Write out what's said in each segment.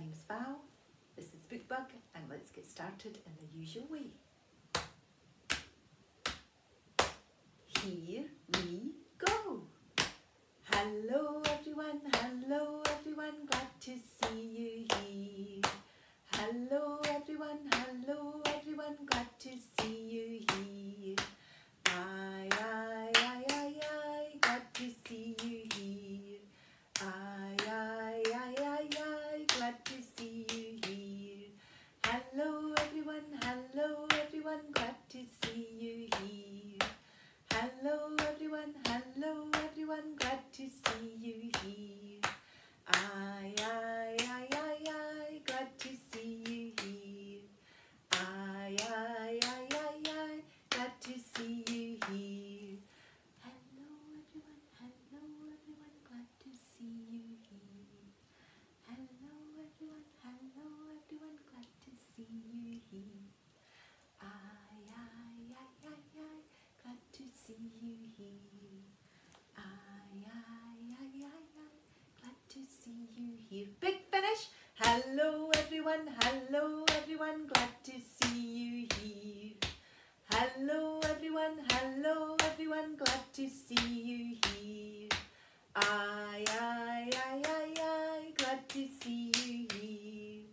name's Val, this is Bookbug, and let's get started in the usual way. Here we go. Hello everyone, hello everyone, glad to see you here. Hello everyone, hello everyone, glad to see you here. Aye, aye, aye, aye, aye, glad to see you here. Aye, aye, aye, aye, aye, glad to see you here. Hello everyone, hello everyone, glad to see you here. Hello everyone, hello everyone, glad to see you here. Aye, aye, aye, aye, aye, glad to see you here. Aye, aye, aye, aye, aye, glad to see you here. Hello everyone, hello everyone, glad to see you here. Hello everyone, hello everyone, glad to see you here. Aye, aye, aye, aye, aye, glad to see you here. Aye, aye, aye, aye, aye, glad to see you. Big finish. Hello everyone, hello everyone, glad to see you here. Hello everyone, hello everyone, glad to see you here. Aye, aye, aye, aye, aye, glad to see you here.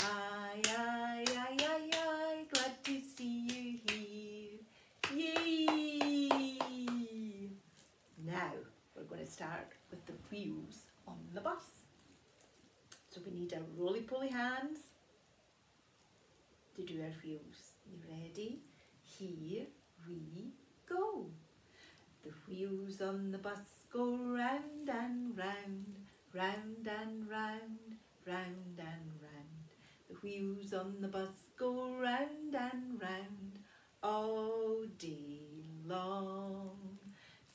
Aye, aye, aye, aye, aye, glad to see you here. Yay! Now we're going to start with the wheels on the bus. So we need our roly-poly hands to do our wheels. You ready? Here we go. The wheels on the bus go round and round, round and round, round and round. The wheels on the bus go round and round all day long.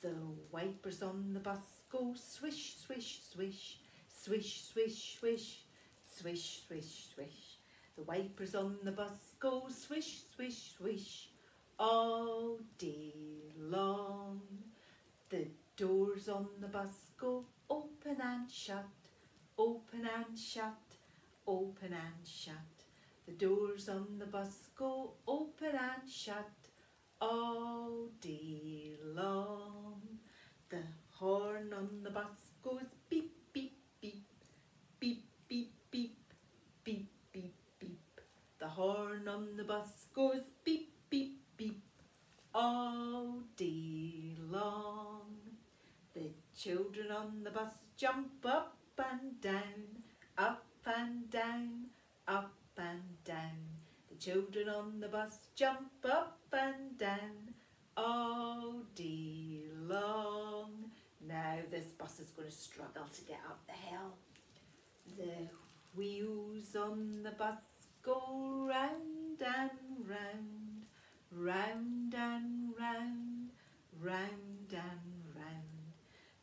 The wipers on the bus go swish, swish, swish, swish, swish, swish, swish, swish, swish. The wipers on the bus go swish, swish, swish all day long. The doors on the bus go open and shut, open and shut, open and shut. The doors on the bus go open and shut all day long. The horn on the bus goes beep, beep, beep, beep, beep, beep, beep, beep. The horn on the bus goes beep, beep, beep all day long. The children on the bus jump up and down, up and down, up and down. The children on the bus jump up and down all day long. Now this bus is going to struggle to get up the hill. The wheels on the bus go round and round, round and round, round and round.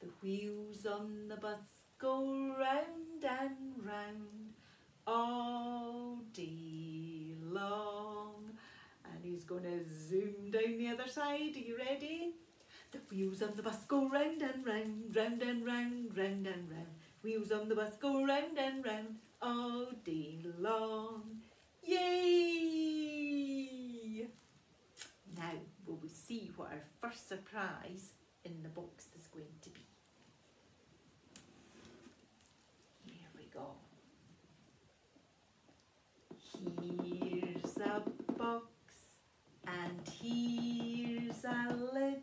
The wheels on the bus go round and round all day long. And he's going to zoom down the other side. Are you ready? The wheels on the bus go round and round, round and round, round and round. Wheels on the bus go round and round all day long. Yay! Now, will we see what our first surprise in the box is going to be? Here we go. Here's a box and here's a lid.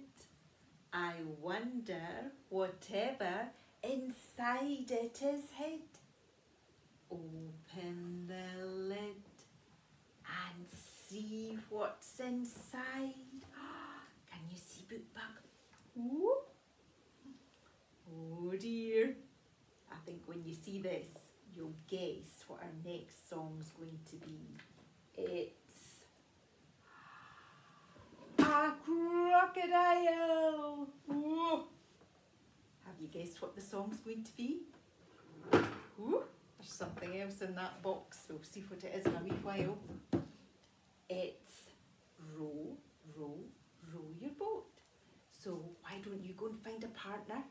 I wonder whatever inside it is hid. Open the lid and see what's inside. Can you see Bookbug? Ooh. Oh dear. I think when you see this, you'll guess what our next song's going to be. It's a crocodile. Ooh. Have you guessed what the song's going to be? Ooh. There's something else in that box. We'll see what it is in a wee while. It's row, row, row your boat. So why don't you go and find a partner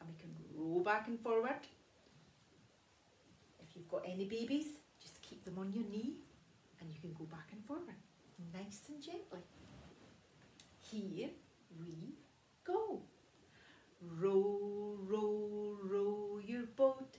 and we can row back and forward. If you've got any babies, just keep them on your knee and you can go back and forward, nice and gently. Here we go. Row, row, row your boat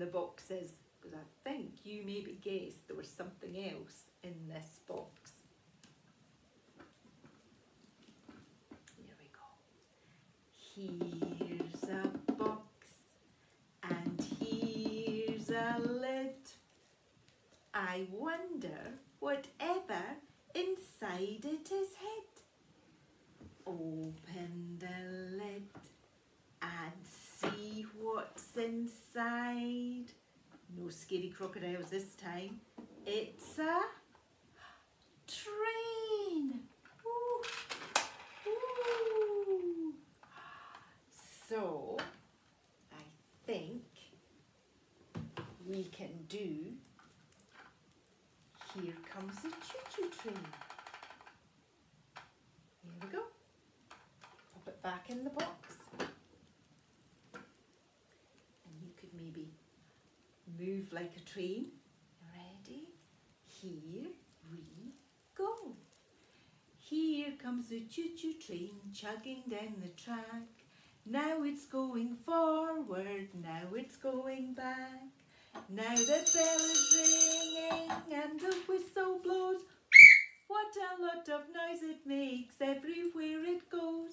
the box is? Because I think you maybe guessed there was something else in this box. Here we go. Here's crocodiles this time. It's a train. Ooh. Ooh. So, I think we can do Here comes the choo-choo train. Here we go. Pop it back in the box. And you could maybe move like a train. Ready? Here we go. Here comes the choo-choo train chugging down the track. Now it's going forward, now it's going back. Now the bell is ringing and the whistle blows. What a lot of noise it makes everywhere it goes.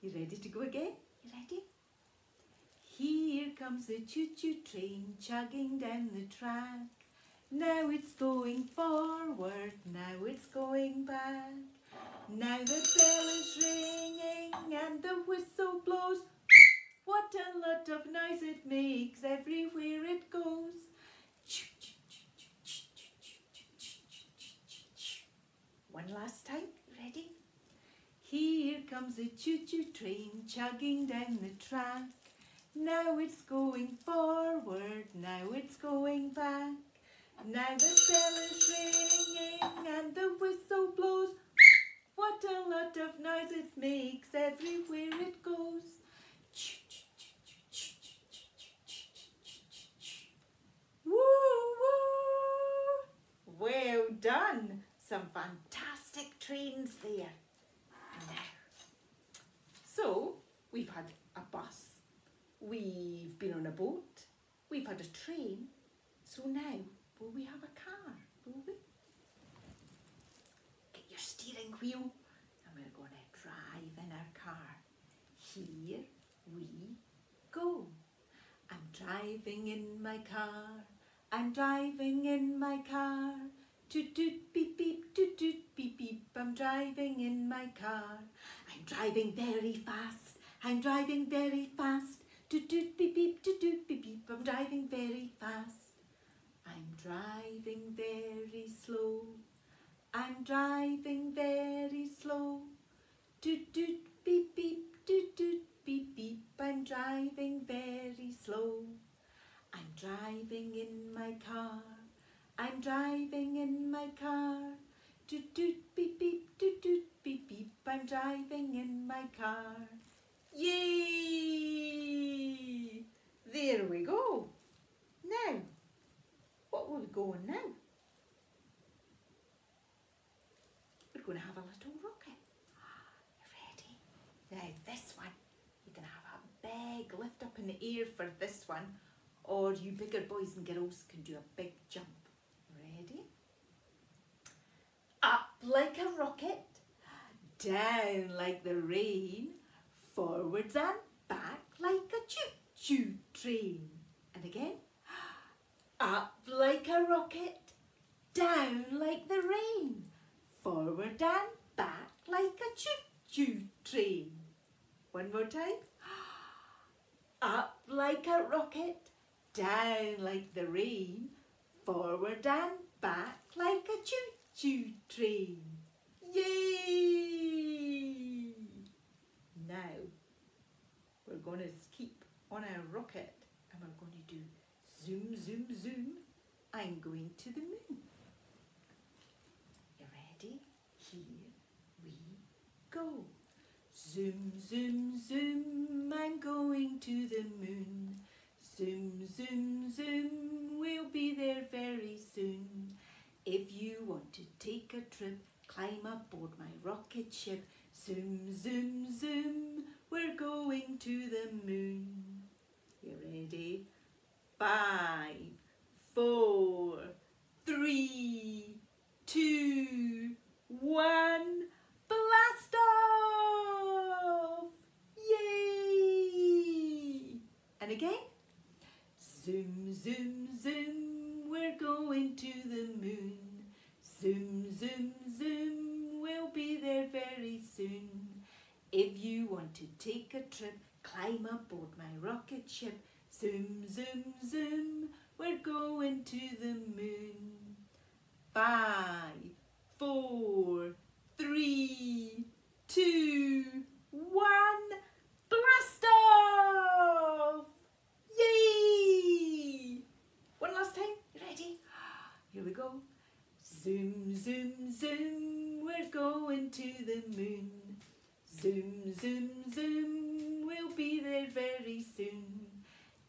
You ready to go again? You ready? Here comes the choo-choo train chugging down the track. Now it's going forward, now it's going back. Now the bell is ringing and the whistle blows. What a lot of noise it makes everywhere it goes. One last time, comes the choo-choo train chugging down the track. Now it's going forward, now it's going back. Now the bell is ringing and the whistle blows. What a lot of noise it makes everywhere it goes. Woo woo! Well done. Some fantastic trains there. Now, so we've had a bus, we've been on a boat, we've had a train. So now, will we have a car? Will we? Get your steering wheel and we're going to drive in our car. Here we go. I'm driving in my car. I'm driving in my car. Toot toot beep beep toot toot beep beep. I'm driving in my car. I'm driving very fast. I'm driving very fast. Toot toot beep beep toot toot beep beep. I'm driving very fast. I'm driving very slow. I'm driving very slow. Toot toot beep beep toot toot beep beep. I'm driving very slow. I'm driving in my car. I'm driving in my car. Toot toot beep beep toot toot beep beep. I'm driving in my car. Yay! There we go. Now, what will we go on now? We're going to have a little rocket. You ready? Now this one, you're going to have a big lift up in the air for this one, or you bigger boys and girls can do a big jump. Ready? Up like a rocket, down like the rain, forwards and back like a choo-choo train. And again, up like a rocket, down like the rain, forward and back like a choo-choo train. One more time. Up like a rocket, down like the rain, forward and back like a choo-choo train. Yay! Now, we're going to keep on our rocket and we're going to do zoom, zoom, zoom. I'm going to the moon. You ready? Here we go. Zoom, zoom, zoom, I'm going to the moon. Zoom, zoom, zoom, we'll be there very soon. If you want to take a trip, climb aboard my rocket ship. Zoom, zoom, zoom, we're going to the moon. You ready? Five, four, three, two, one, blast off! Yay! And again. Zoom, zoom, zoom, we're going to the moon. Zoom, zoom, zoom, we'll be there very soon. If you want to take a trip, climb aboard my rocket ship. Zoom, zoom, zoom, we're going to the moon. Five, four, three, two, one, blast off! Yay! One last time, you ready? Here we go. Zoom, zoom, zoom, we're going to the moon. Zoom, zoom, zoom, we'll be there very soon.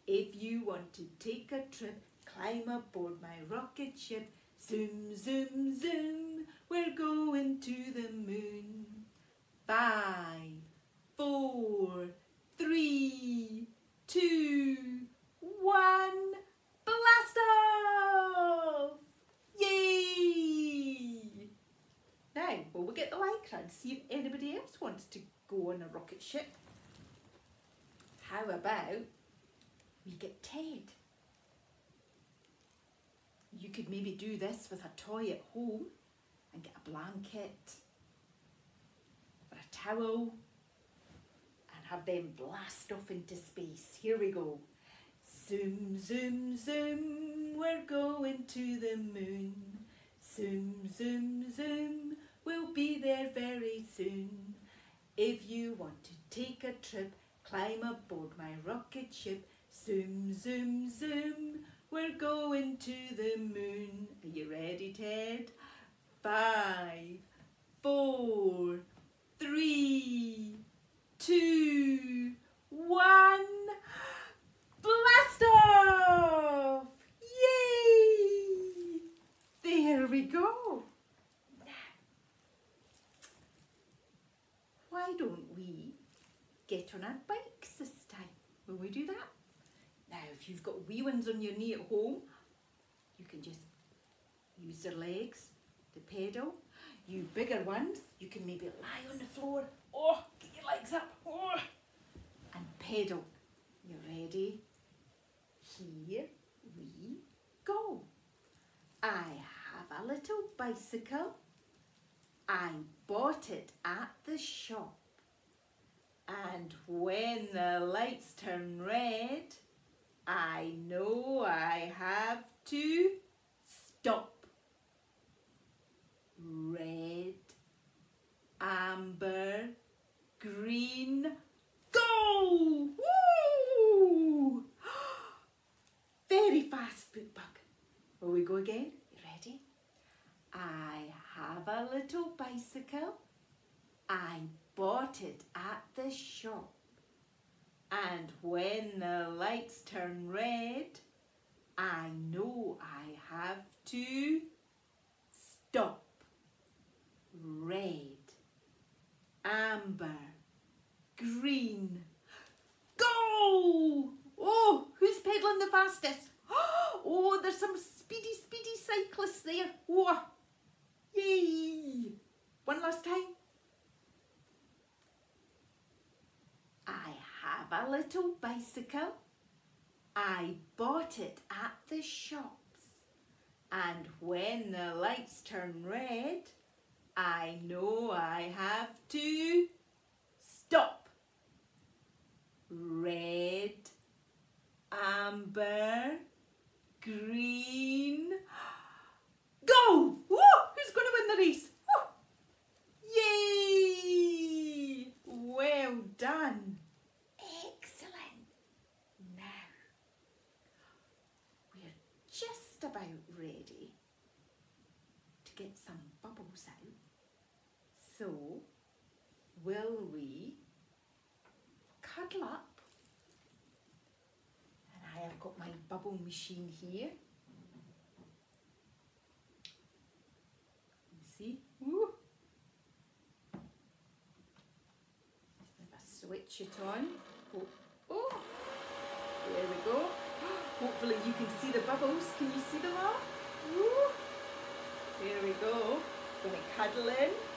If you want to take a trip, climb aboard my rocket ship. Zoom, zoom, zoom, we're going to the moon. Five, four, three, two, one, blast off! Yay! Now, will we get the lycra and see if anybody else wants to go on a rocket ship? How about we get Ted? You could maybe do this with a toy at home and get a blanket or a towel and have them blast off into space. Here we go. Zoom, zoom, zoom, we're going to the moon. Zoom, zoom, zoom, we'll be there very soon. If you want to take a trip, climb aboard my rocket ship. Zoom, zoom, zoom, we're going to the moon. Are you ready, Ted? Five, four, three, two, one. Blast off! Yay! There we go. Now, why don't we get on our bikes this time? Will we do that? Now, if you've got wee ones on your knee at home, you can just use their legs to pedal. You bigger ones, you can maybe lie on the floor. Oh, get your legs up. Oh, and pedal. You ready? Here we go. I have a little bicycle. I bought it at the shop. And when the lights turn red, I know I have to stop. Red, amber, green, go! Woo! Very fast, Bookbug. Will we go again? You ready? I have a little bicycle. I bought it at the shop. And when the lights turn red, I know I have to stop. red, amber, green. Go! Oh, who's pedaling the fastest? Oh, there's some speedy, speedy cyclists there. Oh, yay! One last time. I have a little bicycle. I bought it at the shops. And when the lights turn red, I know I have to stop. Red, amber, green. Go! Woo! Who's going to win the race? Woo! Yay! Well done. Excellent. Now, we're just about ready to get some bubbles out. So, will we cuddle up And I have got my bubble machine here. You see? Woo. If I switch it on. Oh, oh, there we go. Hopefully you can see the bubbles. Can you see them all? Woo. There we go. Gonna cuddle in.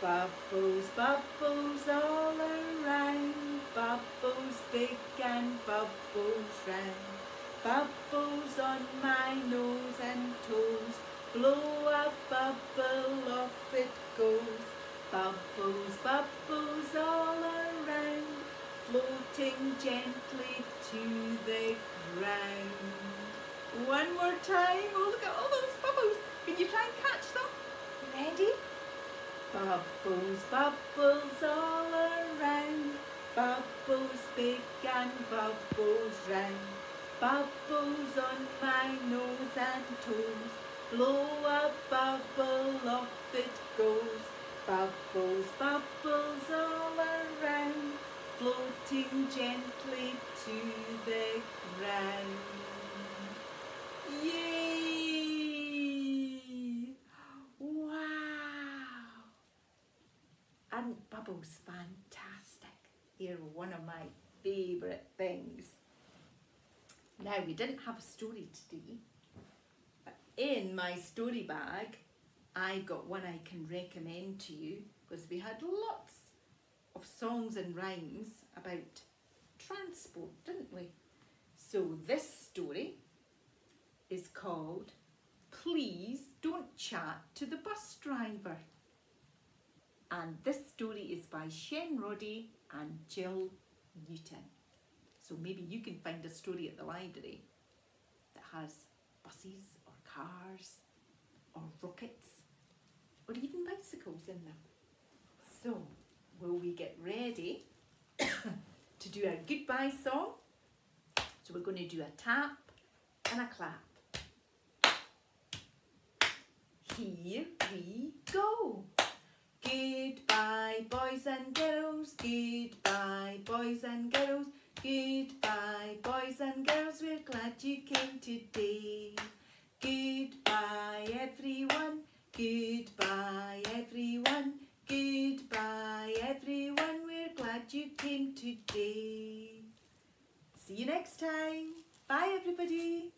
Bubbles, bubbles all around, bubbles big and bubbles round. Bubbles on my nose and toes, blow a bubble off it goes. Bubbles, bubbles all around, floating gently to the ground. One more time, oh look at all those bubbles. Can you try and catch them? Ready? Bubbles, bubbles all around, bubbles big and bubbles round. Bubbles on my nose and toes, blow a bubble off it goes. Bubbles, bubbles all around, floating gently to the ground. Yay! And fantastic. They're one of my favourite things. Now, we didn't have a story today, but in my story bag, I got one I can recommend to you because we had lots of songs and rhymes about transport, didn't we? So this story is called Please Don't Chat to the Bus Driver and this story is by Shen Roddie and Jill Newton. So maybe you can find a story at the library that has buses or cars or rockets or even bicycles in them. So will we get ready to do our goodbye song? So we're going to do a tap and a clap. Here we go. Goodbye, boys and girls. Goodbye, boys and girls. Goodbye, boys and girls. We're glad you came today. Goodbye, everyone. Goodbye, everyone. Goodbye, everyone. We're glad you came today. See you next time. Bye, everybody.